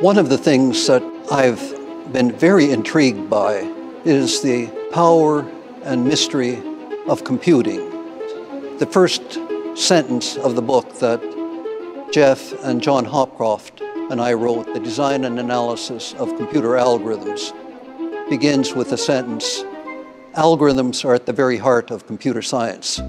One of the things that I've been very intrigued by is the power and mystery of computing. The first sentence of the book that Jeff and John Hopcroft and I wrote, The Design and Analysis of Computer Algorithms, begins with the sentence Algorithms are at the very heart of computer science.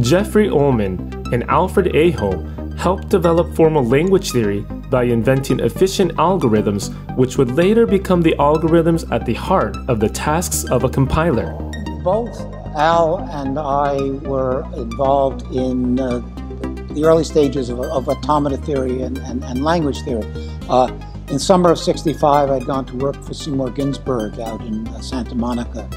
Jeffrey Ullman and Alfred Aho helped develop formal language theory by inventing efficient algorithms, which would later become the algorithms at the heart of the tasks of a compiler. Both Al and I were involved in uh, the early stages of, of automata theory and, and, and language theory. Uh, in summer of 65, I'd gone to work for Seymour Ginsburg out in uh, Santa Monica.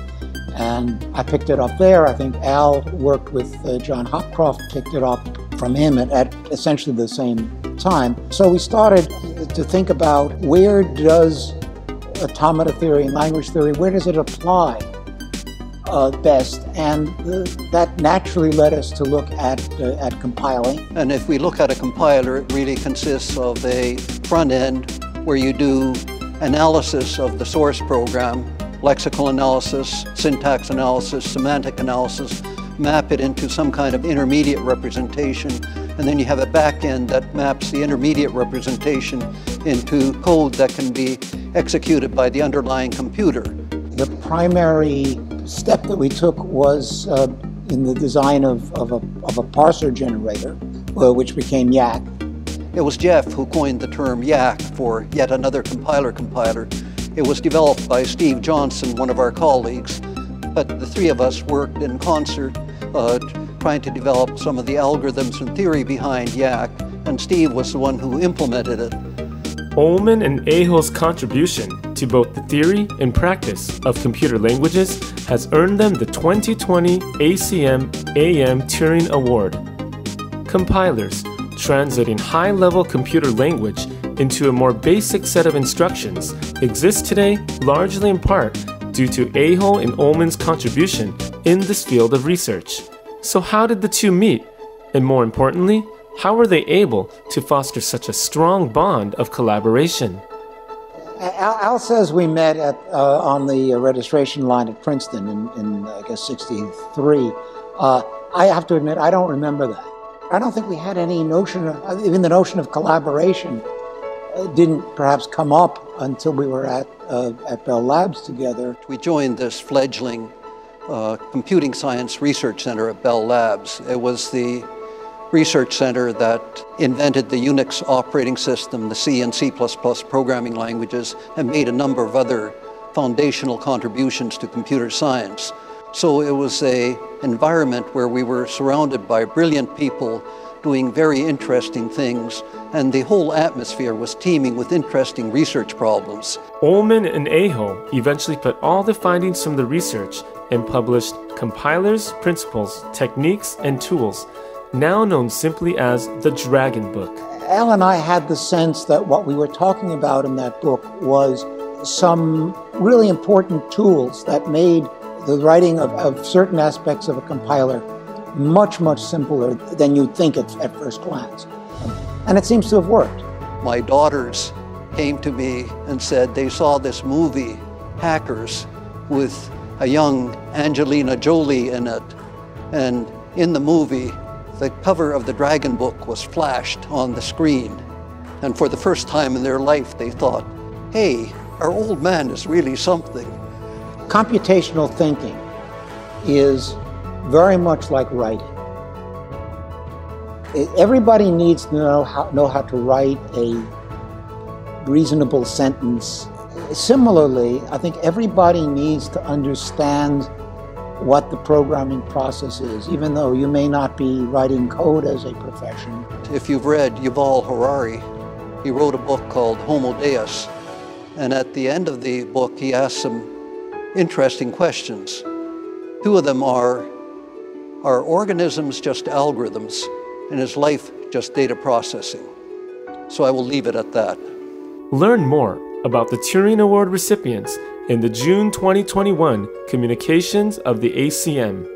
And I picked it up there. I think Al worked with uh, John Hopcroft, picked it up from him at, at essentially the same time. So we started to think about where does automata theory and language theory, where does it apply uh, best? And uh, that naturally led us to look at, uh, at compiling. And if we look at a compiler, it really consists of a front end where you do analysis of the source program, lexical analysis, syntax analysis, semantic analysis, map it into some kind of intermediate representation, and then you have a back end that maps the intermediate representation into code that can be executed by the underlying computer. The primary step that we took was uh, in the design of, of, a, of a parser generator, uh, which became Yacc. It was Jeff who coined the term Yacc for yet another compiler compiler. It was developed by Steve Johnson, one of our colleagues, but the three of us worked in concert uh, trying to develop some of the algorithms and theory behind Yacc, and Steve was the one who implemented it. Ullman and Aho's contribution to both the theory and practice of computer languages has earned them the 2020 ACM AM Turing Award. Compilers, translating high level computer language into a more basic set of instructions, exist today largely in part due to Aho and Ullman's contribution in this field of research. So, how did the two meet? And more importantly, how were they able to foster such a strong bond of collaboration? Al, Al says we met at, uh, on the registration line at Princeton in, in I guess, 63. Uh, I have to admit, I don't remember that. I don't think we had any notion of, even the notion of collaboration uh, didn't perhaps come up until we were at, uh, at Bell Labs together. We joined this fledgling uh, computing science research center at Bell Labs. It was the research center that invented the Unix operating system, the C and C++ programming languages, and made a number of other foundational contributions to computer science. So it was a environment where we were surrounded by brilliant people doing very interesting things, and the whole atmosphere was teeming with interesting research problems. Ullman and Aho eventually put all the findings from the research and published Compilers, Principles, Techniques, and Tools, now known simply as the Dragon Book. Al and I had the sense that what we were talking about in that book was some really important tools that made the writing of, of certain aspects of a compiler much, much simpler than you'd think at, at first glance. And it seems to have worked. My daughters came to me and said they saw this movie, Hackers, with a young Angelina Jolie in it. And in the movie, the cover of the Dragon Book was flashed on the screen. And for the first time in their life, they thought, hey, our old man is really something. Computational thinking is very much like writing. Everybody needs to know how, know how to write a reasonable sentence. Similarly, I think everybody needs to understand what the programming process is, even though you may not be writing code as a profession. If you've read Yuval Harari, he wrote a book called Homo Deus, and at the end of the book, he asks some interesting questions. Two of them are are organisms just algorithms, and is life just data processing? So I will leave it at that. Learn more about the Turing Award recipients in the June 2021 communications of the ACM.